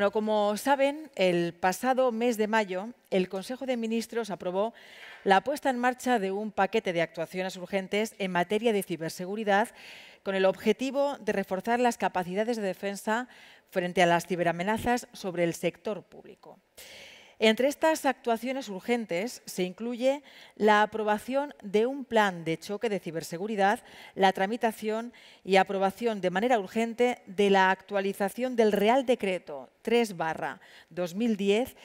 Bueno, como saben, el pasado mes de mayo el Consejo de Ministros aprobó la puesta en marcha de un paquete de actuaciones urgentes en materia de ciberseguridad con el objetivo de reforzar las capacidades de defensa frente a las ciberamenazas sobre el sector público. Entre estas actuaciones urgentes se incluye la aprobación de un plan de choque de ciberseguridad, la tramitación y aprobación de manera urgente de la actualización del Real Decreto 3-2010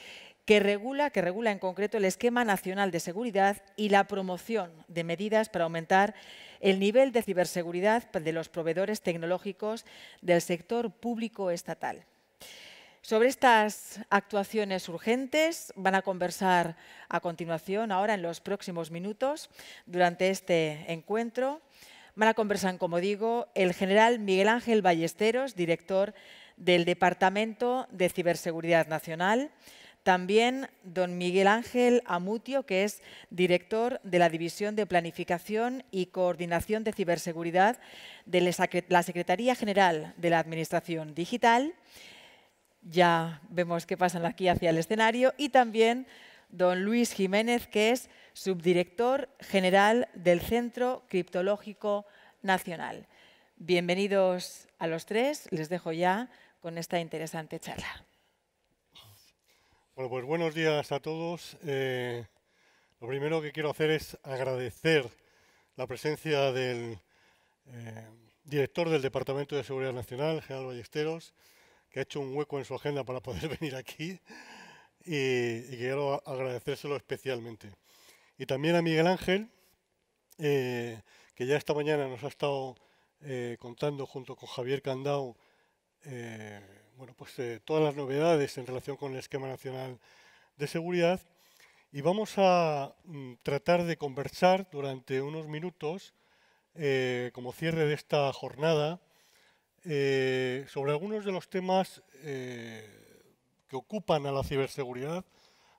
que regula, que regula en concreto el esquema nacional de seguridad y la promoción de medidas para aumentar el nivel de ciberseguridad de los proveedores tecnológicos del sector público estatal. Sobre estas actuaciones urgentes van a conversar a continuación, ahora en los próximos minutos, durante este encuentro. Van a conversar, como digo, el general Miguel Ángel Ballesteros, director del Departamento de Ciberseguridad Nacional, también don Miguel Ángel Amutio, que es director de la División de Planificación y Coordinación de Ciberseguridad de la Secretaría General de la Administración Digital, ya vemos que pasan aquí hacia el escenario, y también don Luis Jiménez, que es subdirector general del Centro Criptológico Nacional. Bienvenidos a los tres, les dejo ya con esta interesante charla. Bueno, pues buenos días a todos. Eh, lo primero que quiero hacer es agradecer la presencia del eh, director del Departamento de Seguridad Nacional, General Ballesteros, que ha hecho un hueco en su agenda para poder venir aquí y, quiero agradecérselo especialmente. Y también a Miguel Ángel, eh, que ya esta mañana nos ha estado eh, contando junto con Javier Candao eh, bueno, pues, todas las novedades en relación con el esquema nacional de seguridad. Y vamos a mm, tratar de conversar durante unos minutos, como cierre de esta jornada, eh, sobre algunos de los temas eh, que ocupan a la ciberseguridad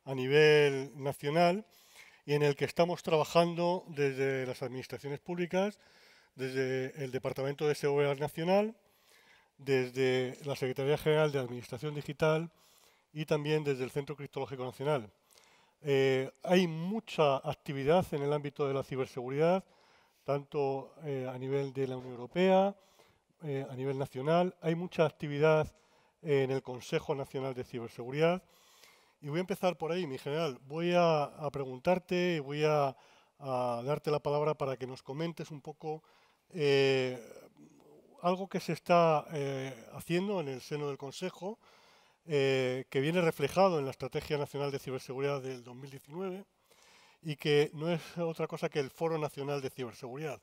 a nivel nacional y en el que estamos trabajando desde las administraciones públicas, desde el Departamento de Seguridad Nacional, desde la Secretaría General de Administración Digital y también desde el Centro Criptológico Nacional. Eh, hay mucha actividad en el ámbito de la ciberseguridad, tanto a nivel de la Unión Europea, eh, a nivel nacional. Hay mucha actividad en el Consejo Nacional de Ciberseguridad. Y voy a empezar por ahí, mi general. Voy a, preguntarte y voy a, darte la palabra para que nos comentes un poco eh, algo que se está eh, haciendo en el seno del Consejo, que viene reflejado en la Estrategia Nacional de Ciberseguridad del 2019 y que no es otra cosa que el Foro Nacional de Ciberseguridad.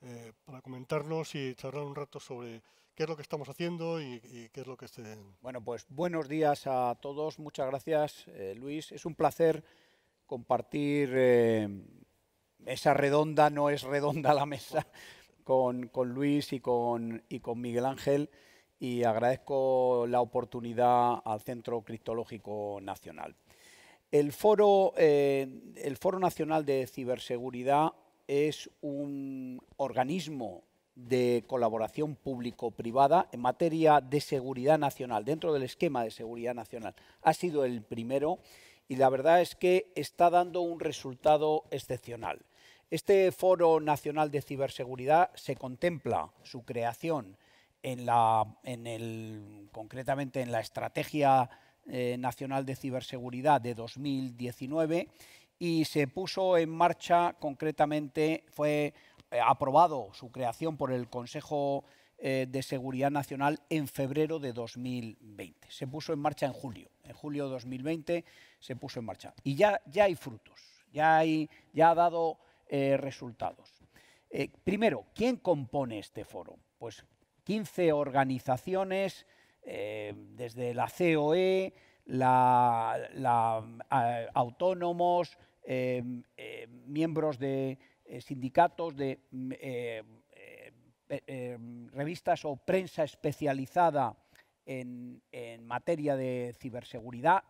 Eh, para comentarnos y charlar un rato sobre qué es lo que estamos haciendo y, qué es lo que esté... Bueno, pues buenos días a todos. Muchas gracias, eh, Luis. Es un placer compartir eh, esa redonda, no es redonda la mesa, con, con Luis y con, y con Miguel Ángel y agradezco la oportunidad al Centro Criptológico Nacional. El Foro, el Foro Nacional de Ciberseguridad es un organismo de colaboración público-privada en materia de seguridad nacional, dentro del esquema de seguridad nacional. Ha sido el primero y la verdad es que está dando un resultado excepcional. Este Foro Nacional de Ciberseguridad se contempla su creación en la, en el, concretamente en la Estrategia eh, Nacional de Ciberseguridad de 2019 y se puso en marcha concretamente, fue eh, aprobado su creación por el Consejo eh, de Seguridad Nacional en febrero de 2020. Se puso en marcha en julio, en julio de 2020 se puso en marcha. Y ya, ya hay frutos, ya, hay, ya ha dado eh, resultados. primero, ¿quién compone este foro? Pues 15 organizaciones, desde la COE, la, autónomos, Em, em, miembros de eh, sindicatos, de mm, eh, eh, em, revistas o prensa especializada en, materia de ciberseguridad,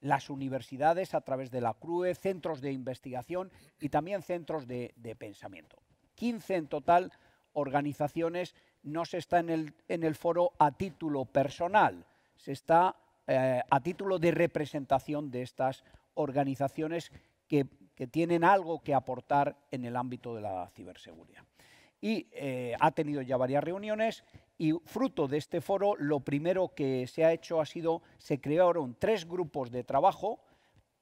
las universidades a través de la CRUE, centros de investigación y también centros de, pensamiento. 15 en total organizaciones, no se está en el, foro a título personal, se está a título de representación de estas organizaciones que, tienen algo que aportar en el ámbito de la ciberseguridad. Y eh, ha tenido ya varias reuniones y fruto de este foro lo primero que se ha hecho ha sido, se crearon tres grupos de trabajo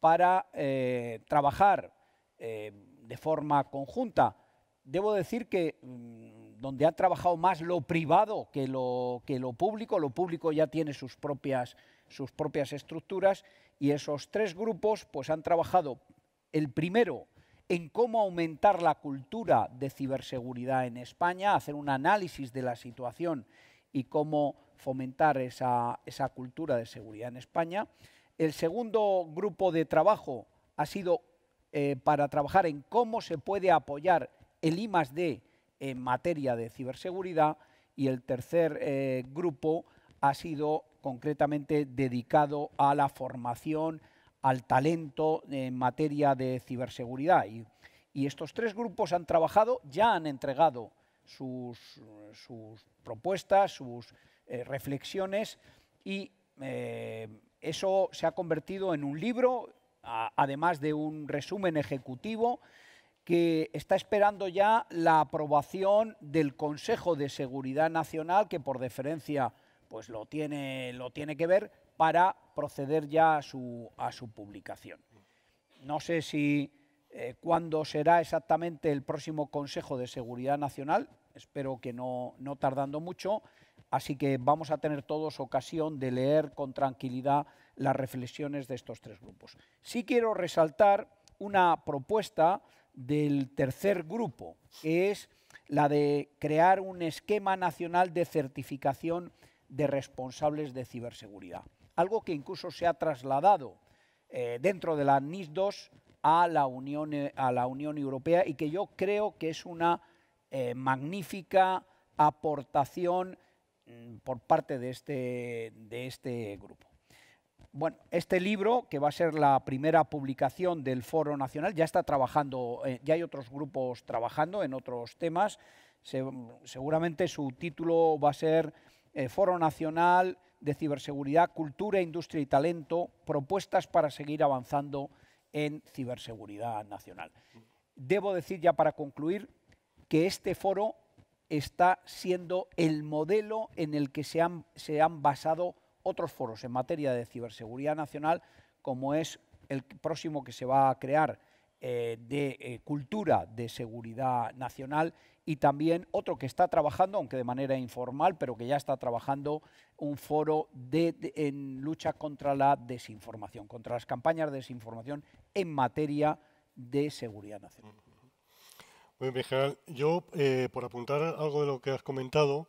para eh, trabajar de forma conjunta. Debo decir que mm, donde ha trabajado más lo privado que lo, que lo público, lo público ya tiene sus propias sus propias estructuras y esos tres grupos pues han trabajado el primero en cómo aumentar la cultura de ciberseguridad en España, hacer un análisis de la situación y cómo fomentar esa, cultura de seguridad en España. El segundo grupo de trabajo ha sido eh, para trabajar en cómo se puede apoyar el I+D en materia de ciberseguridad y el tercer eh, grupo ha sido concretamente dedicado a la formación, al talento en materia de ciberseguridad. Y, estos tres grupos han trabajado, ya han entregado sus, propuestas, sus eh, reflexiones y eh, eso se ha convertido en un libro, además de un resumen ejecutivo que está esperando ya la aprobación del Consejo de Seguridad Nacional, que por deferencia pues lo tiene, lo tiene que ver para proceder ya a su, publicación. No sé si eh, cuándo será exactamente el próximo Consejo de Seguridad Nacional, espero que no, no tardando mucho, así que vamos a tener todos ocasión de leer con tranquilidad las reflexiones de estos tres grupos. Sí quiero resaltar una propuesta del tercer grupo, que es la de crear un esquema nacional de certificación de responsables de ciberseguridad. Algo que incluso se ha trasladado eh, dentro de la NIS 2 a la, Unión, eh, a la Unión Europea y que yo creo que es una eh, magnífica aportación mm, por parte de este, de este grupo. Bueno, este libro, que va a ser la primera publicación del Foro Nacional, ya está trabajando, ya hay otros grupos trabajando en otros temas. seguramente su título va a ser Foro Nacional de Ciberseguridad, Cultura, Industria y Talento, propuestas para seguir avanzando en ciberseguridad nacional. Debo decir ya para concluir que este foro está siendo el modelo en el que se han, se han basado otros foros en materia de ciberseguridad nacional, como es el próximo que se va a crear eh, de eh, cultura de seguridad nacional y también otro que está trabajando, aunque de manera informal, pero que ya está trabajando un foro de, en lucha contra la desinformación, contra las campañas de desinformación en materia de seguridad nacional. Muy bien, general. Yo, eh, por apuntar algo de lo que has comentado,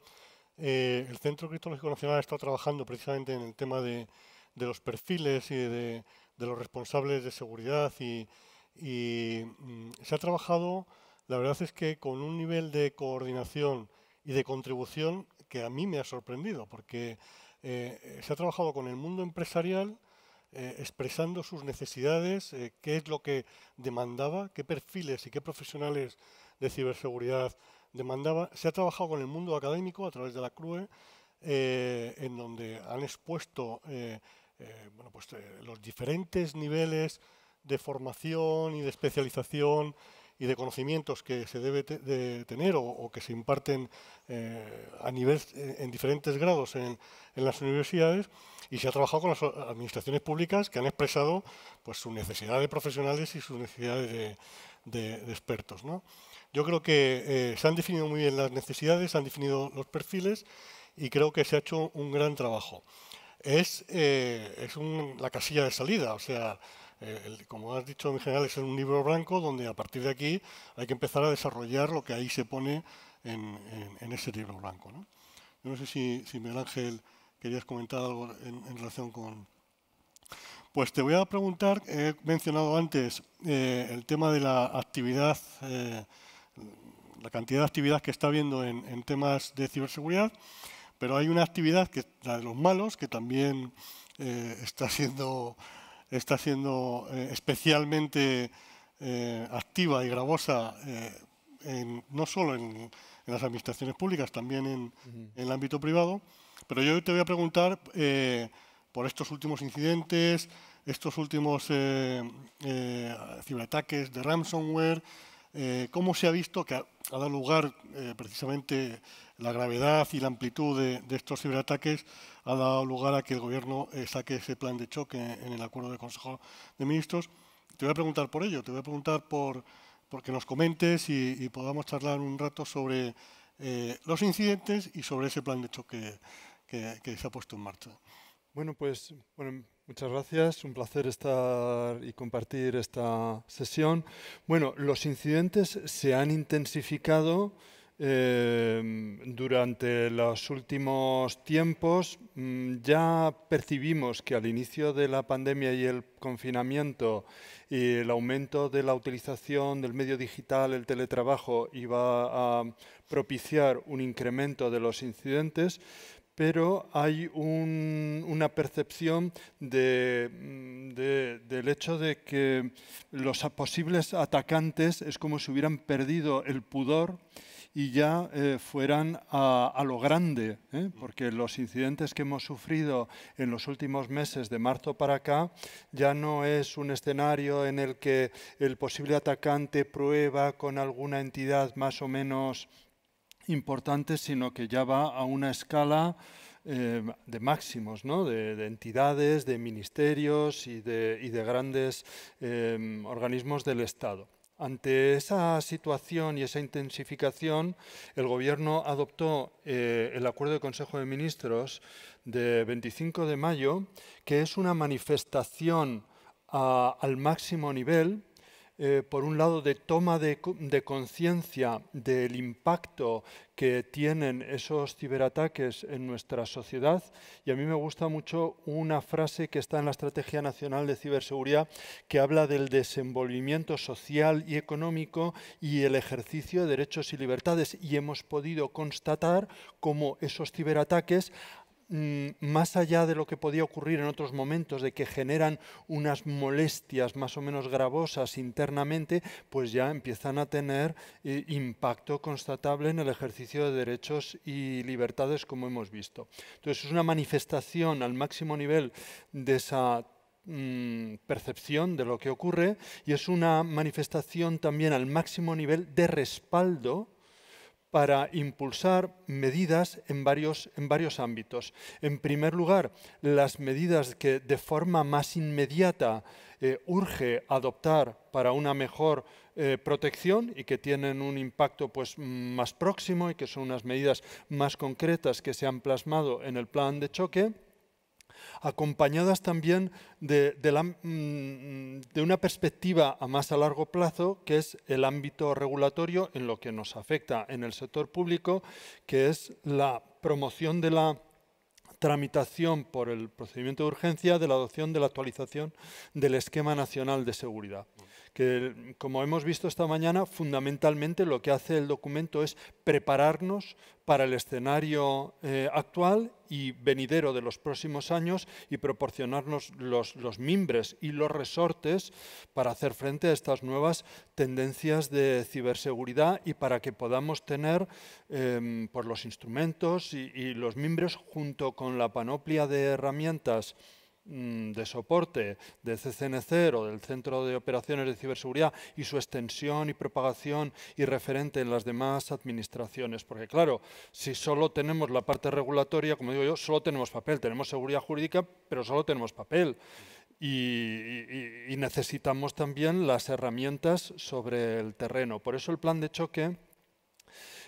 el Centro Criptológico Nacional está trabajando precisamente en el tema de, los perfiles y de los responsables de seguridad y, y mm, se ha trabajado, la verdad es que con un nivel de coordinación y de contribución que a mí me ha sorprendido, porque eh, se ha trabajado con el mundo empresarial eh, expresando sus necesidades, eh, qué es lo que demandaba, qué perfiles y qué profesionales de ciberseguridad demandaba. Se ha trabajado con el mundo académico a través de la CRUE, en donde han expuesto bueno, pues, los diferentes niveles de formación y de especialización y de conocimientos que se debe de tener o, que se imparten eh, a nivel eh, en diferentes grados en, las universidades y se ha trabajado con las administraciones públicas que han expresado pues su necesidad de profesionales y sus necesidades de, expertos. ¿no? Yo creo que eh, se han definido muy bien las necesidades, se han definido los perfiles y creo que se ha hecho un gran trabajo. Es, es la casilla de salida, o sea, eh, como has dicho en general, es un libro blanco donde a partir de aquí hay que empezar a desarrollar lo que ahí se pone en, ese libro blanco. ¿no? Sé si, si Miguel Ángel querías comentar algo en, relación con... Pues te voy a preguntar, he mencionado antes eh, el tema de la actividad, eh, la cantidad de actividad que está habiendo en, temas de ciberseguridad, pero hay una actividad, que la de los malos, que también está siendo está siendo eh, especialmente eh, activa y gravosa eh, no solo en, las administraciones públicas, también en, el ámbito privado. Pero yo te voy a preguntar por estos últimos incidentes, estos últimos ciberataques de ransomware, eh, cómo se ha visto que ha, dado lugar precisamente la gravedad y la amplitud de, estos ciberataques, ha dado lugar a que el Gobierno saque ese plan de choque en el acuerdo de Consejo de Ministros. Te voy a preguntar por ello, te voy a preguntar por, que nos comentes y, podamos charlar un rato sobre los incidentes y sobre ese plan de choque que, que se ha puesto en marcha. Bueno, pues bueno, muchas gracias. Un placer estar y compartir esta sesión. Bueno, los incidentes se han intensificado eh, durante los últimos tiempos. Mm, ya percibimos que al inicio de la pandemia y el confinamiento y el aumento de la utilización del medio digital, el teletrabajo, iba a propiciar un incremento de los incidentes pero hay una percepción mm, del hecho de que los posibles atacantes es como si hubieran perdido el pudor y ya eh, fueran a, lo grande, ¿eh? porque los incidentes que hemos sufrido en los últimos meses, de marzo para acá, ya no es un escenario en el que el posible atacante prueba con alguna entidad más o menos importante, sino que ya va a una escala eh, de máximos, ¿no? de, entidades, de ministerios y de, grandes em, organismos del Estado. Ante esa situación y esa intensificación, el Gobierno adoptó eh, el Acuerdo de Consejo de Ministros de 25 de mayo, que es una manifestación al máximo nivel eh, por un lado, de toma de, conciencia del impacto que tienen esos ciberataques en nuestra sociedad. Y a mí me gusta mucho una frase que está en la Estrategia Nacional de Ciberseguridad que habla del desenvolvimiento social y económico y el ejercicio de derechos y libertades. Y hemos podido constatar cómo esos ciberataques más allá de lo que podía ocurrir en otros momentos, de que generan unas molestias más o menos gravosas internamente, pues ya empiezan a tener eh, impacto constatable en el ejercicio de derechos y libertades, como hemos visto. Entonces, es una manifestación al máximo nivel de esa mm, percepción de lo que ocurre y es una manifestación también al máximo nivel de respaldo para impulsar medidas en varios, en varios ámbitos. En primer lugar, las medidas que de forma más inmediata eh, urge adoptar para una mejor eh, protección y que tienen un impacto pues, más próximo y que son unas medidas más concretas que se han plasmado en el plan de choque acompañadas también de, mm, de, una perspectiva a más a largo plazo, que es el ámbito regulatorio en lo que nos afecta en el sector público, que es la promoción de la tramitación por el procedimiento de urgencia de la adopción de la actualización del esquema nacional de seguridad que, como hemos visto esta mañana, fundamentalmente lo que hace el documento es prepararnos para el escenario eh, actual y venidero de los próximos años y proporcionarnos los, mimbres y los resortes para hacer frente a estas nuevas tendencias de ciberseguridad y para que podamos tener em, por los instrumentos y los mimbres junto con la panoplia de herramientas de soporte de CCNC o del Centro de Operaciones de Ciberseguridad y su extensión y propagación y referente en las demás administraciones. Porque claro, si solo tenemos la parte regulatoria, como digo yo, solo tenemos papel, tenemos seguridad jurídica, pero solo tenemos papel. y necesitamos también las herramientas sobre el terreno. Por eso el plan de choque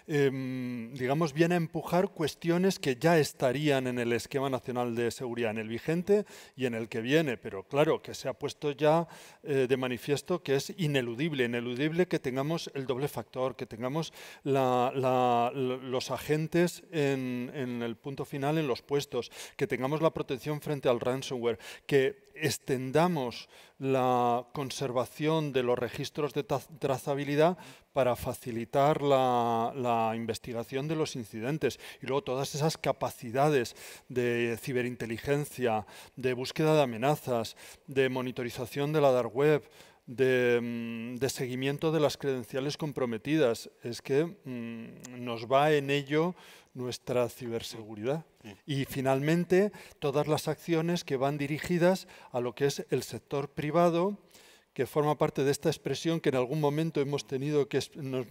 Em, digamos, viene a empujar cuestiones que ya estarían en el esquema nacional de seguridad, en el vigente y en el que viene, pero claro, que se ha puesto ya eh, de manifiesto que es ineludible, ineludible que tengamos el doble factor, que tengamos los agentes en, en el punto final en los puestos, que tengamos la protección frente al ransomware, que extendamos la conservación de los registros de trazabilidad para facilitar la, investigación de los incidentes y luego todas esas capacidades de ciberinteligencia, de búsqueda de amenazas, de monitorización de la dark web, de, mm, seguimiento de las credenciales comprometidas. Es que mm, nos va en ello nuestra ciberseguridad. Y finalmente, todas las acciones que van dirigidas a lo que es el sector privado, que forma parte de esta expresión que en algún momento hemos tenido que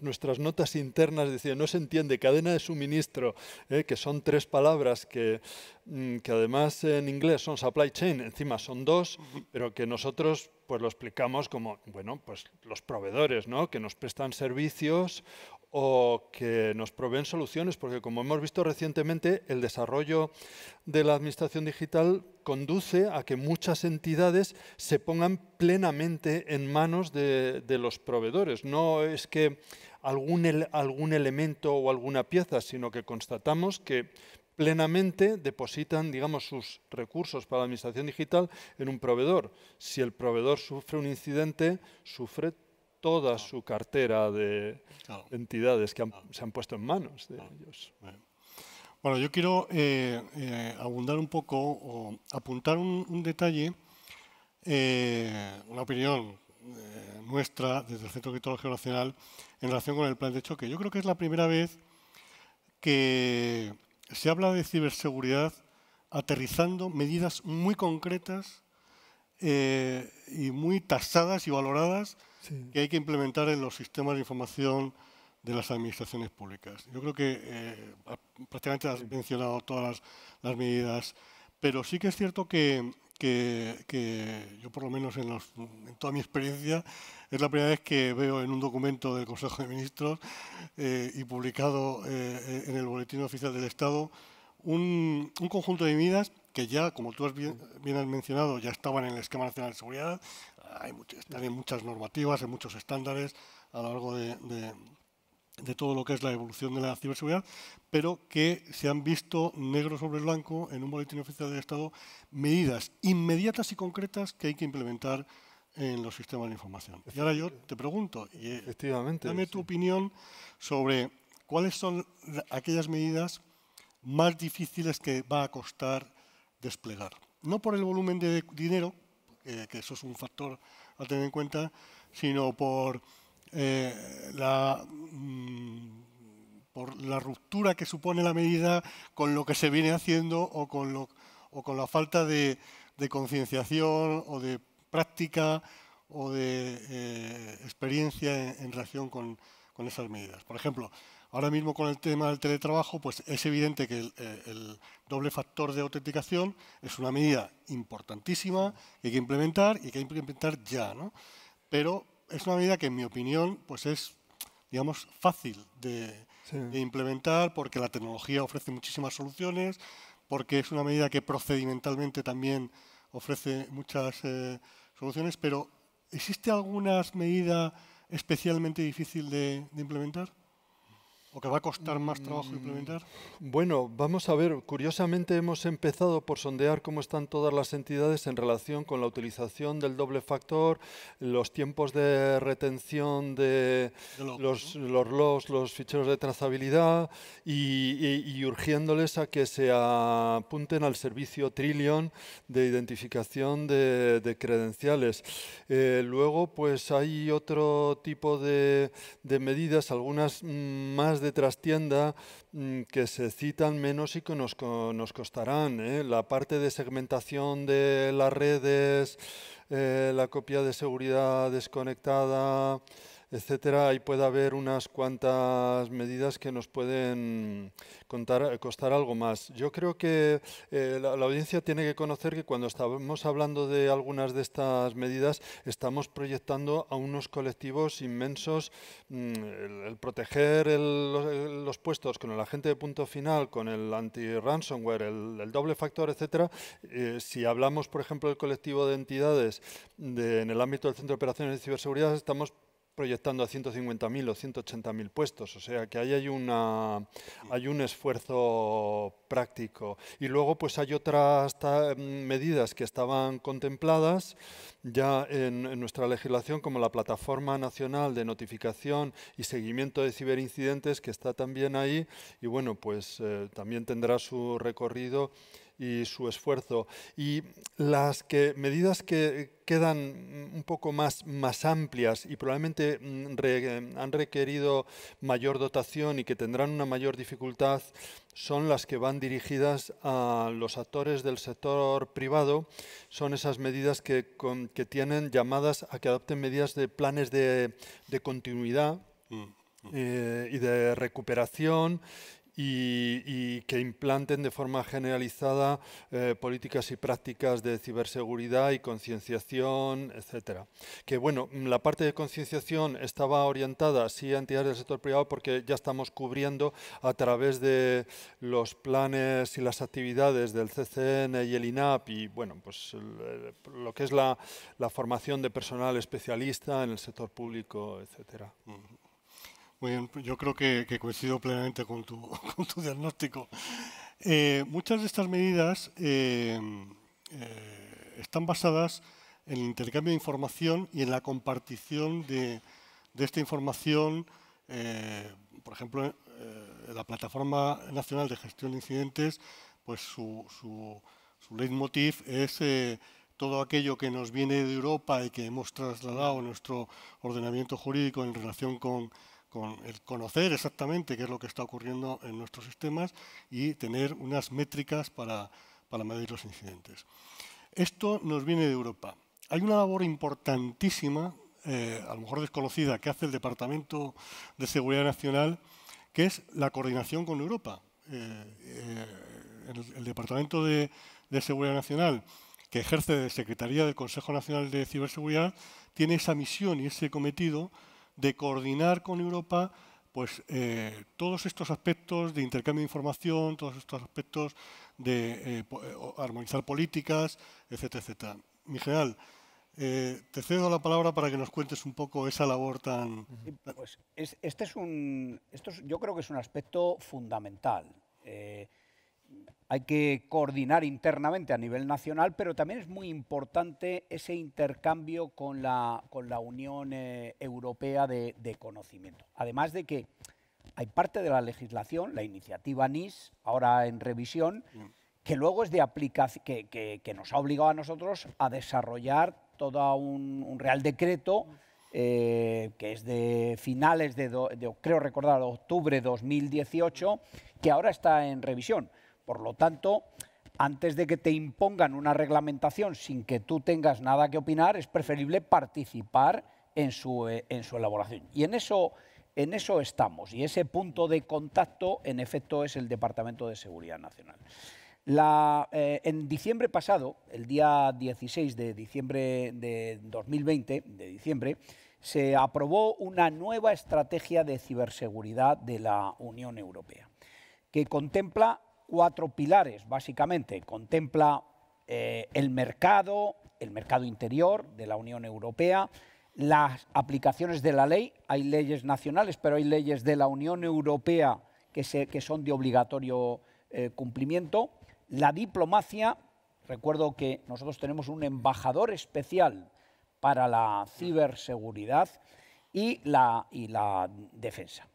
nuestras notas internas decían no se entiende cadena de suministro ¿eh? que son tres palabras que, mm, que además en inglés son supply chain encima son dos pero que nosotros pues lo explicamos como bueno pues los proveedores ¿no? que nos prestan servicios o que nos proveen soluciones, porque como hemos visto recientemente, el desarrollo de la administración digital conduce a que muchas entidades se pongan plenamente en manos de, los proveedores. No es que algún, algún elemento o alguna pieza, sino que constatamos que plenamente depositan, digamos, sus recursos para la administración digital en un proveedor. Si el proveedor sufre un incidente, sufre toda su cartera de entidades que se han puesto en manos de ellos. Bueno, yo quiero eh, eh, abundar un poco o apuntar un, detalle, eh, una opinión nuestra desde el Centro de Criptología Nacional en relación con el plan de choque. Yo creo que es la primera vez que se habla de ciberseguridad aterrizando medidas muy concretas y muy tasadas y valoradas que hay que implementar en los sistemas de información de las administraciones públicas. Yo creo que eh, prácticamente has mencionado todas las, medidas, pero sí que es cierto que, yo por lo menos en, toda mi experiencia es la primera vez que veo en un documento del Consejo de Ministros eh, y publicado eh, en el Boletín Oficial del Estado un, conjunto de medidas que ya, como tú has bien, has mencionado, ya estaban en el Esquema Nacional de Seguridad, hay muchas normativas, en muchos estándares a lo largo de, todo lo que es la evolución de la ciberseguridad, pero que se han visto negro sobre blanco en un boletín oficial del Estado medidas inmediatas y concretas que hay que implementar en los sistemas de información. Y ahora yo te pregunto, Efectivamente, dame tu opinión sobre cuáles son aquellas medidas más difíciles que va a costar desplegar. No por el volumen de dinero, que eso es un factor a tener en cuenta, sino por, eh, la, mm, por la ruptura que supone la medida con lo que se viene haciendo o con, lo, o con la falta de, concienciación o de práctica o de eh, experiencia en, relación con, con esas medidas. Por ejemplo, Ahora mismo con el tema del teletrabajo, pues es evidente que eh, el, doble factor de autenticación es una medida importantísima que hay que implementar y que hay que implementar ya, ¿no? Pero es una medida que, en mi opinión, pues es, digamos, fácil de, implementar porque la tecnología ofrece muchísimas soluciones, porque es una medida que procedimentalmente también ofrece muchas eh, soluciones, pero ¿existe alguna medida especialmente difícil de implementar? ¿O que va a costar más trabajo mm, implementar? Bueno, vamos a ver. Curiosamente hemos empezado por sondear cómo están todas las entidades en relación con la utilización del doble factor, los tiempos de retención de, los, los los ficheros de trazabilidad y, urgiéndoles a que se apunten al servicio Trillion de identificación de, credenciales. Eh, luego, pues hay otro tipo de, de medidas, algunas más de trastienda mm, que se citan menos y que nos, nos costarán. ¿eh? La parte de segmentación de las redes, eh, la copia de seguridad desconectada, etcétera, ahí puede haber unas cuantas medidas que nos pueden contar, costar algo más. Yo creo que eh, la, audiencia tiene que conocer que cuando estamos hablando de algunas de estas medidas, estamos proyectando a unos colectivos inmensos mm, el, proteger los, puestos con el agente de punto final, con el anti-ransomware, el, doble factor, etcétera. Eh, si hablamos, por ejemplo, del colectivo de entidades en el ámbito del Centro de Operaciones de Ciberseguridad, estamos proyectando a 150.000 o 180.000 puestos, o sea que ahí hay, una, hay un esfuerzo práctico. Y luego pues hay otras medidas que estaban contempladas ya en, nuestra legislación, como la Plataforma Nacional de Notificación y Seguimiento de Ciberincidentes, que está también ahí, y bueno, pues eh, también tendrá su recorrido y su esfuerzo. Y las que, medidas que quedan un poco más, más amplias y probablemente mm, han requerido mayor dotación y que tendrán una mayor dificultad son las que van dirigidas a los actores del sector privado, son esas medidas que, que tienen llamadas a que adopten medidas de planes de, de continuidad mm. Eh, y de recuperación y, que implanten de forma generalizada eh, políticas y prácticas de ciberseguridad y concienciación, etcétera. Que bueno, la parte de concienciación estaba orientada sí a entidades del sector privado porque ya estamos cubriendo a través de los planes y las actividades del CCN y el INAP y bueno, pues lo que es la, formación de personal especialista en el sector público, etcétera. Pues yo creo que, coincido plenamente con tu, diagnóstico. Eh, muchas de estas medidas eh, eh, están basadas en el intercambio de información y en la compartición de, esta información, por ejemplo, la Plataforma Nacional de Gestión de Incidentes, pues su, su, su leitmotiv es todo aquello que nos viene de Europa y que hemos trasladado a nuestro ordenamiento jurídico en relación con con el conocer exactamente qué es lo que está ocurriendo en nuestros sistemas y tener unas métricas para, medir los incidentes. Esto nos viene de Europa. Hay una labor importantísima, eh, a lo mejor desconocida, que hace el Departamento de Seguridad Nacional, que es la coordinación con Europa. Eh, eh, el, Departamento de, de Seguridad Nacional, que ejerce de Secretaría del Consejo Nacional de Ciberseguridad, tiene esa misión y ese cometido de coordinar con Europa pues, eh, todos estos aspectos de intercambio de información, todos estos aspectos de eh, eh, armonizar políticas, etcétera, etcétera. Mi general, te cedo la palabra para que nos cuentes un poco esa labor tan... Pues este es un, esto yo creo que es un aspecto fundamental hay que coordinar internamente a nivel nacional, pero también es muy importante ese intercambio con la, con la Unión eh, Europea de, conocimiento. Además de que hay parte de la legislación, la iniciativa NIS, ahora en revisión, que luego es de aplicación, que, nos ha obligado a nosotros a desarrollar todo un, real decreto eh, que es de finales de, de, creo recordar, octubre de 2018, que ahora está en revisión. Por lo tanto, antes de que te impongan una reglamentación sin que tú tengas nada que opinar, es preferible participar en su, eh, elaboración. Y en eso, en eso estamos. Y ese punto de contacto, en efecto, es el Departamento de Seguridad Nacional. Eh, en diciembre pasado, el día 16 de diciembre de 2020, de diciembre, se aprobó una nueva estrategia de ciberseguridad de la Unión Europea, que contempla cuatro pilares, básicamente. Contempla eh, el mercado, el mercado interior de la Unión Europea, las aplicaciones de la ley, hay leyes nacionales, pero hay leyes de la Unión Europea que, que son de obligatorio eh, cumplimiento, la diplomacia, recuerdo que nosotros tenemos un embajador especial para la ciberseguridad y la, y la defensa.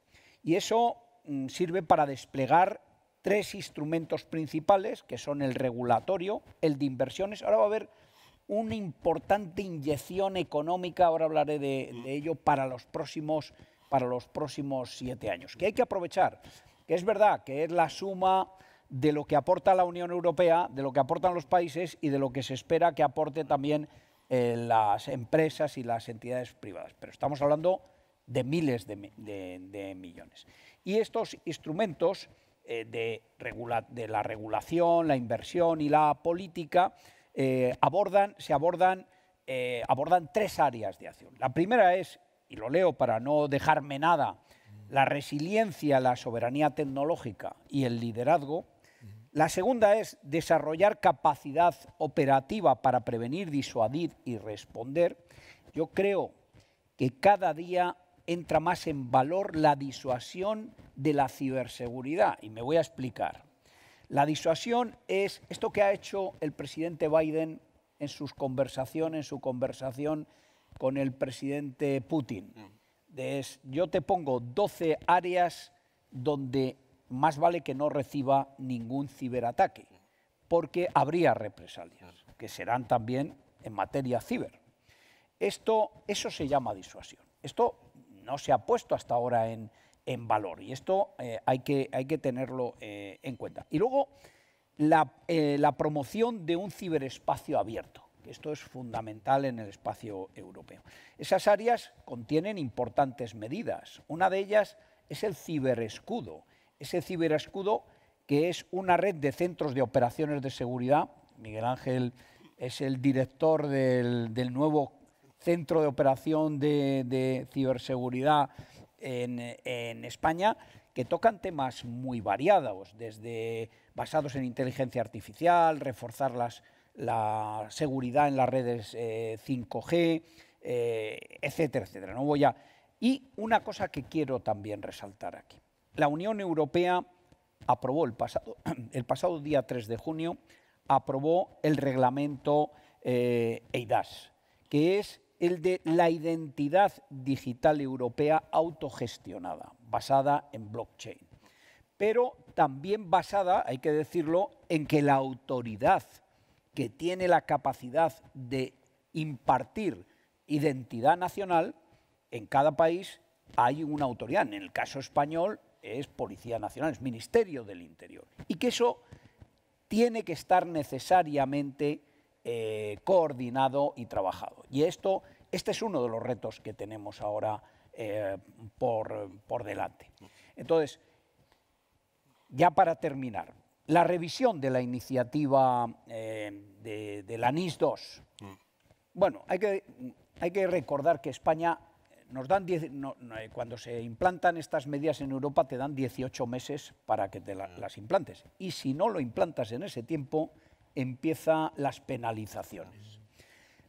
Y eso mm, sirve para desplegar tres instrumentos principales, que son el regulatorio, el de inversiones. Ahora va a haber una importante inyección económica, ahora hablaré de, ello, para los, próximos, para los próximos siete años, que hay que aprovechar, que es verdad que es la suma de lo que aporta la Unión Europea, de lo que aportan los países y de lo que se espera que aporte también eh, las empresas y las entidades privadas. Pero estamos hablando de miles de millones. Y estos instrumentos eh, de, la regulación, la inversión y la política, eh, abordan, se abordan, eh, abordan tres áreas de acción. La primera es, y lo leo para no dejarme nada, la resiliencia, la soberanía tecnológica y el liderazgo. La segunda es desarrollar capacidad operativa para prevenir, disuadir y responder. Yo creo que cada día entra más en valor la disuasión de la ciberseguridad. Y me voy a explicar. La disuasión es esto que ha hecho el presidente Biden en sus conversaciones, en su conversación con el presidente Putin. yo te pongo 12 áreas donde más vale que no reciba ningún ciberataque. porque habría represalias, que serán también en materia ciber. Esto, eso se llama disuasión. Esto no se ha puesto hasta ahora en, valor y esto eh, hay, que, hay, que, tenerlo eh, en cuenta. Y luego la, eh, la, promoción de un ciberespacio abierto, esto es fundamental en el espacio europeo. Esas áreas contienen importantes medidas. Una de ellas es el ciberescudo. Ese ciberescudo que es una red de centros de operaciones de seguridad. Miguel Ángel es el director del, del nuevo centro de operación de, ciberseguridad en, España, que tocan temas muy variados, desde basados en inteligencia artificial, reforzar la seguridad en las redes 5G, eh, eh, etcétera, etcétera. No voy a... Y una cosa que quiero también resaltar aquí. La Unión Europea aprobó el pasado, el pasado día 3 de junio, aprobó el reglamento eh, EIDAS, que es el de la identidad digital europea autogestionada, basada en blockchain. Pero también basada, hay que decirlo, en que la autoridad que tiene la capacidad de impartir identidad nacional, en cada país hay una autoridad. En el caso español es Policía Nacional, es Ministerio del Interior. Y que eso tiene que estar necesariamente eh, coordinado y trabajado. Y esto, este es uno de los retos que tenemos ahora eh, por, delante. Entonces, ya para terminar, la revisión de la iniciativa eh, de, la NIS 2. Mm. Bueno, hay que, hay que recordar que España nos dan cuando se implantan estas medidas en Europa te dan 18 meses para que te mm. las implantes. Y si no lo implantas en ese tiempo, empieza las penalizaciones.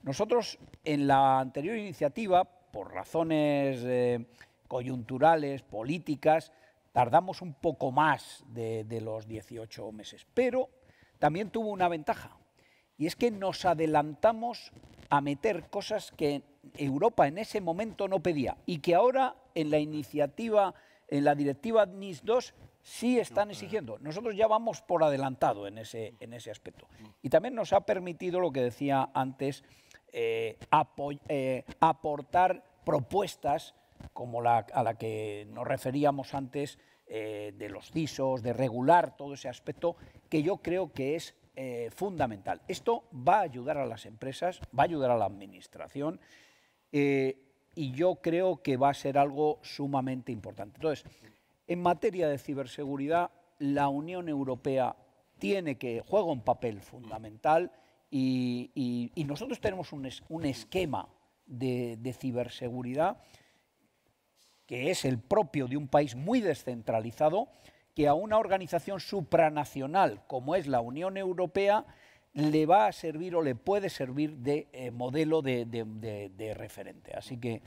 Nosotros en la anterior iniciativa, por razones eh, coyunturales, políticas, tardamos un poco más de, de los 18 meses, pero también tuvo una ventaja, y es que nos adelantamos a meter cosas que Europa en ese momento no pedía y que ahora en la iniciativa, en la directiva NIS 2, sí están exigiendo. Nosotros ya vamos por adelantado en ese, en ese aspecto. Y también nos ha permitido lo que decía antes, eh, eh, aportar propuestas como la, a la que nos referíamos antes, eh, de los CISOs, de regular todo ese aspecto, que yo creo que es fundamental. Esto va a ayudar a las empresas, va a ayudar a la administración y yo creo que va a ser algo sumamente importante. Entonces, en materia de ciberseguridad, la Unión Europea tiene que juega un papel fundamental y, nosotros tenemos un, esquema de, ciberseguridad que es el propio de un país muy descentralizado, que a una organización supranacional como es la Unión Europea le va a servir o le puede servir de eh, modelo de referente. Así que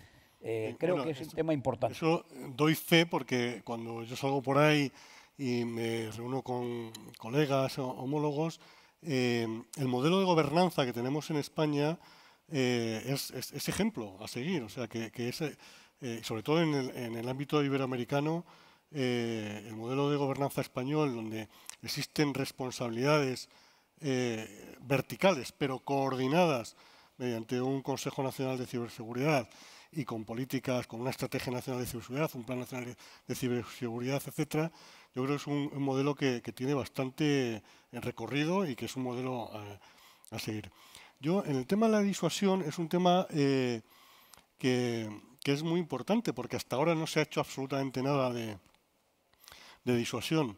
eh, creo que es un tema importante. Eso doy fe porque cuando yo salgo por ahí y me reúno con colegas o homólogos, eh, el modelo de gobernanza que tenemos en España eh, es, ejemplo a seguir. O sea, que, es, sobre todo en el, en el ámbito iberoamericano, el modelo de gobernanza español, donde existen responsabilidades verticales, pero coordinadas mediante un Consejo Nacional de Ciberseguridad, y con políticas, con una estrategia nacional de ciberseguridad, un plan nacional de ciberseguridad, etcétera, yo creo que es un, modelo que, tiene bastante recorrido y que es un modelo a, seguir. Yo, en el tema de la disuasión, es un tema eh, que, es muy importante porque hasta ahora no se ha hecho absolutamente nada de, disuasión.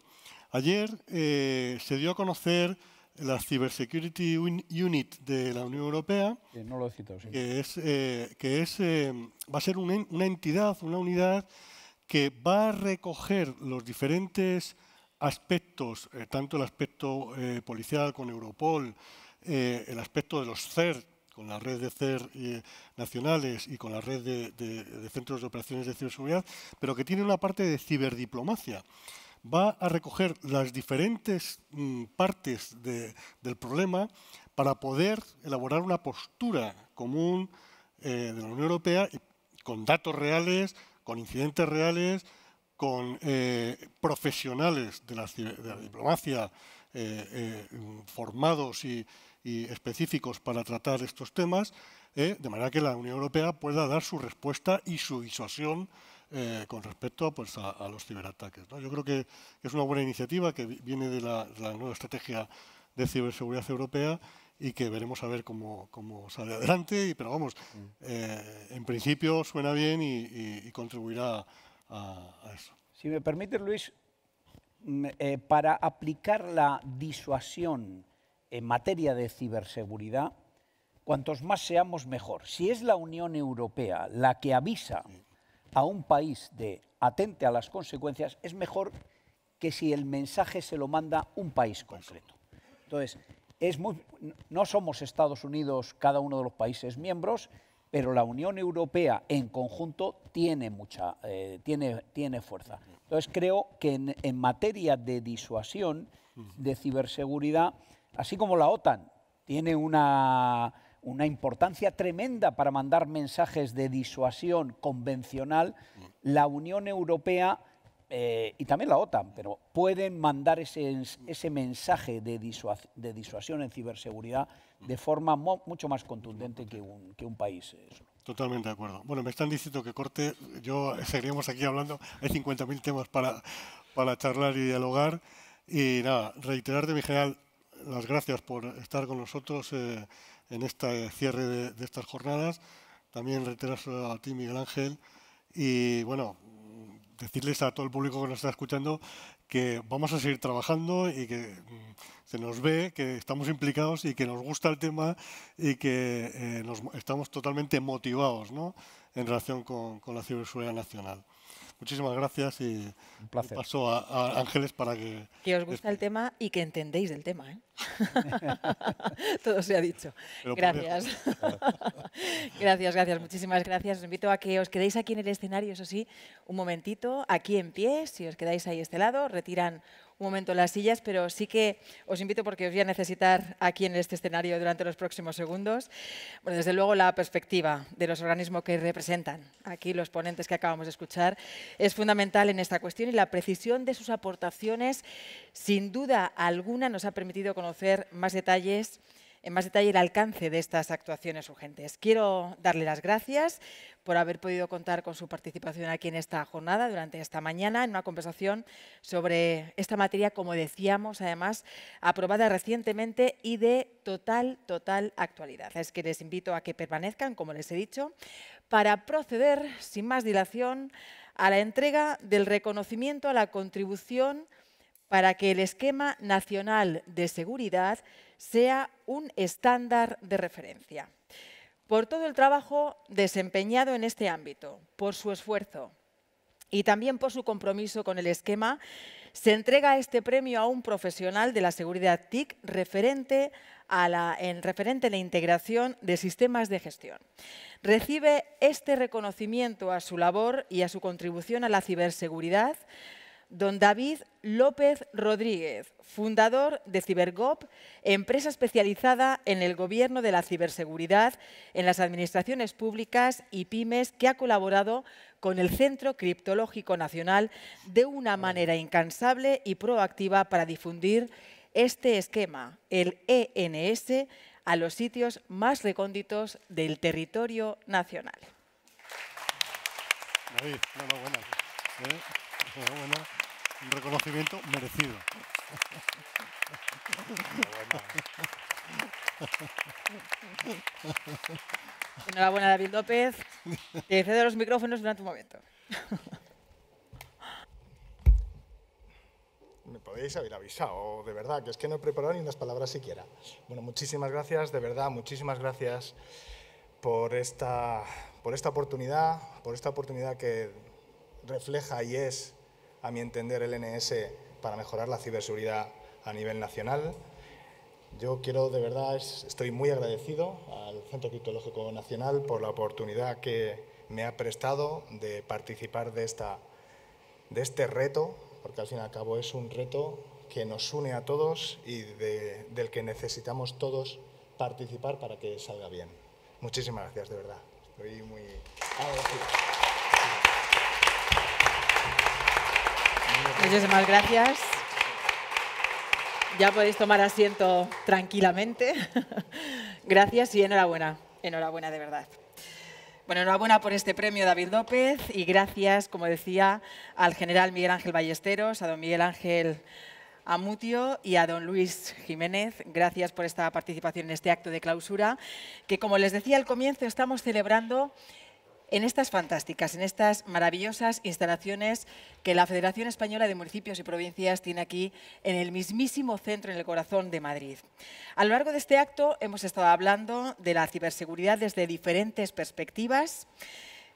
Ayer eh, se dio a conocer la Cybersecurity Unit de la Unión Europea, que, es, eh, que es, eh, va a ser una, entidad, una unidad que va a recoger los diferentes aspectos, eh, tanto el aspecto policial con Europol, el aspecto de los CER, con la red de CER nacionales y con la red de, de centros de operaciones de ciberseguridad, pero que tiene una parte de ciberdiplomacia va a recoger las diferentes mm, partes del problema para poder elaborar una postura común eh, de la Unión Europea con datos reales, con incidentes reales, con eh, profesionales de la, diplomacia formados y, específicos para tratar estos temas, de manera que la Unión Europea pueda dar su respuesta y su disuasión con respecto pues, a, los ciberataques. Yo creo que es una buena iniciativa que viene de la, de la nueva estrategia de ciberseguridad europea y que veremos a ver cómo, cómo sale adelante, pero vamos, mm. eh, en principio suena bien y, contribuirá a, eso. Si me permite, Luis, mm, eh, para aplicar la disuasión en materia de ciberseguridad, cuantos más seamos mejor. Si es la Unión Europea la que avisa a un país de atente a las consecuencias, es mejor que si el mensaje se lo manda un país concreto. Entonces, no somos Estados Unidos cada uno de los países miembros, pero la Unión Europea en conjunto tiene mucha, eh, tiene, tiene fuerza. Entonces creo que en, materia de disuasión, de ciberseguridad, así como la OTAN tiene una, una importancia tremenda para mandar mensajes de disuasión convencional, la Unión Europea eh, y también la OTAN, pero pueden mandar ese, ese mensaje de, de, disuasión en ciberseguridad de forma mucho más contundente que un, que un país. Eh, Totalmente de acuerdo. Bueno, me están diciendo que corte, yo seguiríamos aquí hablando, hay 50.000 temas para, para charlar y dialogar. Y nada, reiterarte, mi general, las gracias por estar con nosotros eh, en este cierre de, de estas jornadas. También reiterar a ti, Miguel Ángel. Y bueno, decirles a todo el público que nos está escuchando que vamos a seguir trabajando y que mm, se nos ve, que estamos implicados y que nos gusta el tema y que eh, nos, estamos totalmente motivados ¿no? en relación con, con la ciberseguridad nacional. Muchísimas gracias y Un paso a, Ángeles para que... Que os gusta el tema y que entendéis del tema. ¿eh? Todo se ha dicho. gracias. gracias, gracias. Muchísimas gracias. Os invito a que os quedéis aquí en el escenario, eso sí, un momentito, aquí en pie. Si os quedáis ahí a este lado, retiran un momento las sillas, pero sí que os invito porque os voy a necesitar aquí en este escenario durante los próximos segundos. Bueno, desde luego la perspectiva de los organismos que representan aquí los ponentes que acabamos de escuchar es fundamental en esta cuestión y la precisión de sus aportaciones sin duda alguna nos ha permitido conocer más detalles en más detalle el alcance de estas actuaciones urgentes. Quiero darle las gracias por haber podido contar con su participación aquí en esta jornada durante esta mañana en una conversación sobre esta materia, como decíamos, además, aprobada recientemente y de total, total actualidad. Es que les invito a que permanezcan, como les he dicho, para proceder, sin más dilación, a la entrega del reconocimiento a la contribución para que el esquema nacional de seguridad sea un estándar de referencia. Por todo el trabajo desempeñado en este ámbito, por su esfuerzo y también por su compromiso con el esquema, se entrega este premio a un profesional de la seguridad TIC referente a la, en referente a la integración de sistemas de gestión. Recibe este reconocimiento a su labor y a su contribución a la ciberseguridad don David López Rodríguez, fundador de Cibergop, empresa especializada en el gobierno de la ciberseguridad en las administraciones públicas y pymes que ha colaborado con el Centro Criptológico Nacional de una manera incansable y proactiva para difundir este esquema, el ENS, a los sitios más recónditos del territorio nacional. David, un reconocimiento merecido. Enhorabuena, David López. Te cedo los micrófonos durante un momento. Me podéis haber avisado, de verdad, que es que no he preparado ni unas palabras siquiera. Bueno, muchísimas gracias, de verdad, muchísimas gracias por esta, por esta oportunidad, por esta oportunidad que refleja y es a mi entender, el NS para mejorar la ciberseguridad a nivel nacional. Yo quiero, de verdad, estoy muy agradecido al Centro Criptológico Nacional por la oportunidad que me ha prestado de participar de, esta, de este reto, porque al fin y al cabo es un reto que nos une a todos y del que necesitamos todos participar para que salga bien. Muchísimas gracias, de verdad. Estoy muy agradecido. Muchísimas gracias. Ya podéis tomar asiento tranquilamente. Gracias y enhorabuena. Enhorabuena de verdad. Bueno, enhorabuena por este premio David López y gracias, como decía, al general Miguel Ángel Ballesteros, a don Miguel Ángel Amutio y a don Luis Jiménez. Gracias por esta participación en este acto de clausura, que como les decía al comienzo, estamos celebrando en estas fantásticas, en estas maravillosas instalaciones que la Federación Española de Municipios y Provincias tiene aquí en el mismísimo centro, en el corazón de Madrid. A lo largo de este acto hemos estado hablando de la ciberseguridad desde diferentes perspectivas.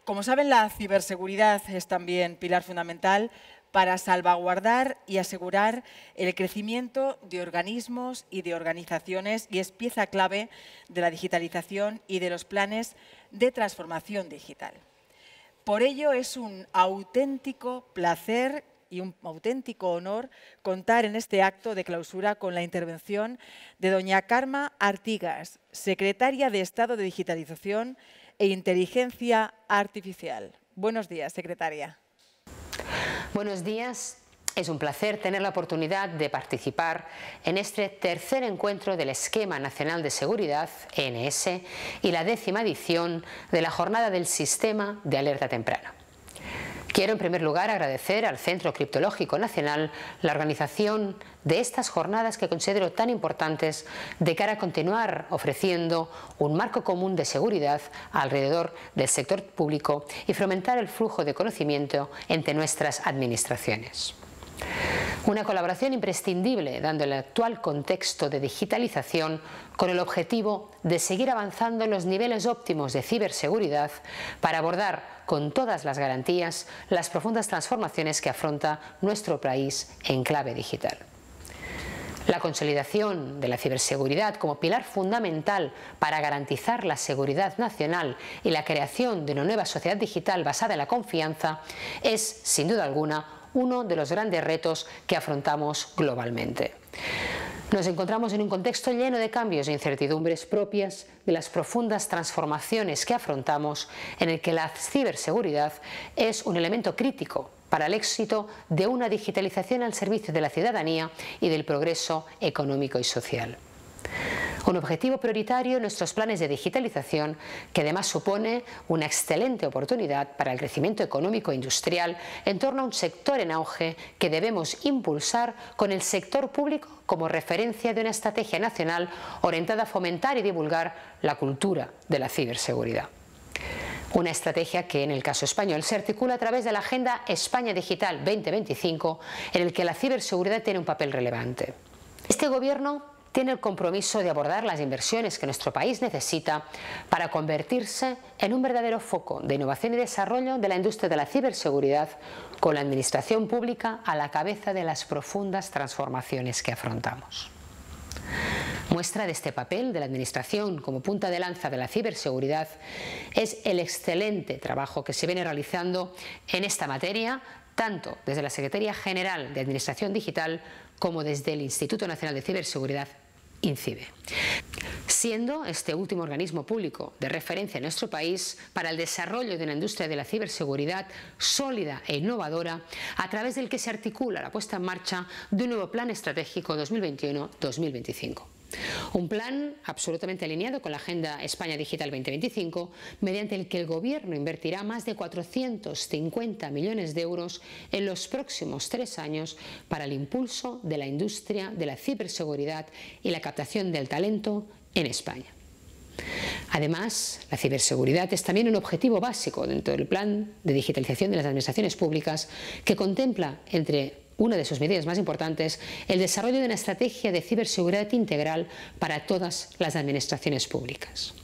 Como saben, la ciberseguridad es también pilar fundamental para salvaguardar y asegurar el crecimiento de organismos y de organizaciones y es pieza clave de la digitalización y de los planes de transformación digital. Por ello es un auténtico placer y un auténtico honor contar en este acto de clausura con la intervención de doña Karma Artigas, secretaria de Estado de Digitalización e Inteligencia Artificial. Buenos días, secretaria. Buenos días. Es un placer tener la oportunidad de participar en este tercer encuentro del Esquema Nacional de Seguridad, ENS, y la décima edición de la Jornada del Sistema de Alerta Temprana. Quiero en primer lugar agradecer al Centro Criptológico Nacional la organización de estas jornadas que considero tan importantes de cara a continuar ofreciendo un marco común de seguridad alrededor del sector público y fomentar el flujo de conocimiento entre nuestras administraciones. Una colaboración imprescindible dando el actual contexto de digitalización con el objetivo de seguir avanzando en los niveles óptimos de ciberseguridad para abordar con todas las garantías las profundas transformaciones que afronta nuestro país en clave digital. La consolidación de la ciberseguridad como pilar fundamental para garantizar la seguridad nacional y la creación de una nueva sociedad digital basada en la confianza es, sin duda alguna, uno de los grandes retos que afrontamos globalmente. Nos encontramos en un contexto lleno de cambios e incertidumbres propias de las profundas transformaciones que afrontamos, en el que la ciberseguridad es un elemento crítico para el éxito de una digitalización al servicio de la ciudadanía y del progreso económico y social. Un objetivo prioritario en nuestros planes de digitalización que además supone una excelente oportunidad para el crecimiento económico e industrial en torno a un sector en auge que debemos impulsar con el sector público como referencia de una estrategia nacional orientada a fomentar y divulgar la cultura de la ciberseguridad. Una estrategia que en el caso español se articula a través de la Agenda España Digital 2025, en el que la ciberseguridad tiene un papel relevante. Este gobierno tiene el compromiso de abordar las inversiones que nuestro país necesita para convertirse en un verdadero foco de innovación y desarrollo de la industria de la ciberseguridad con la administración pública a la cabeza de las profundas transformaciones que afrontamos. Muestra de este papel de la Administración como punta de lanza de la ciberseguridad es el excelente trabajo que se viene realizando en esta materia, tanto desde la Secretaría General de Administración Digital como desde el Instituto Nacional de Ciberseguridad INCIBE, siendo este último organismo público de referencia en nuestro país para el desarrollo de una industria de la ciberseguridad sólida e innovadora, a través del que se articula la puesta en marcha de un nuevo plan estratégico 2021-2025. Un plan absolutamente alineado con la Agenda España Digital 2025, mediante el que el Gobierno invertirá más de 450 millones de euros en los próximos tres años para el impulso de la industria de la ciberseguridad y la captación del talento en España. Además, la ciberseguridad es también un objetivo básico dentro del plan de digitalización de las administraciones públicas que contempla, entre una de sus medidas más importantes, el desarrollo de una estrategia de ciberseguridad integral para todas las administraciones públicas.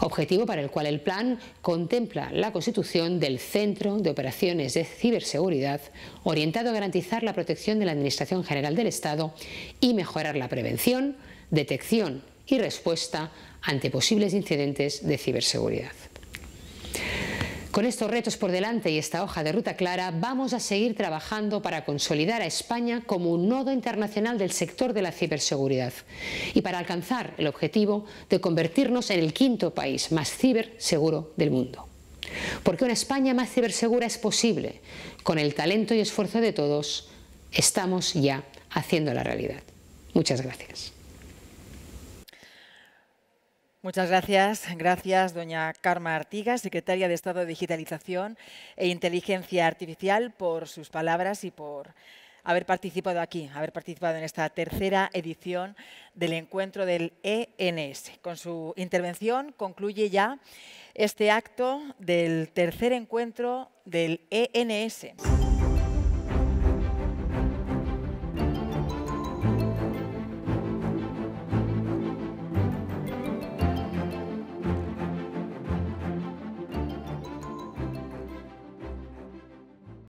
Objetivo para el cual el plan contempla la constitución del Centro de Operaciones de Ciberseguridad orientado a garantizar la protección de la Administración General del Estado y mejorar la prevención, detección y respuesta ante posibles incidentes de ciberseguridad. Con estos retos por delante y esta hoja de ruta clara, vamos a seguir trabajando para consolidar a España como un nodo internacional del sector de la ciberseguridad y para alcanzar el objetivo de convertirnos en el quinto país más ciberseguro del mundo. Porque una España más cibersegura es posible. Con el talento y esfuerzo de todos, estamos ya haciendo la realidad. Muchas gracias. Muchas gracias. Gracias, doña Karma Artigas, secretaria de Estado de Digitalización e Inteligencia Artificial, por sus palabras y por haber participado aquí, haber participado en esta tercera edición del encuentro del ENS. Con su intervención concluye ya este acto del tercer encuentro del ENS.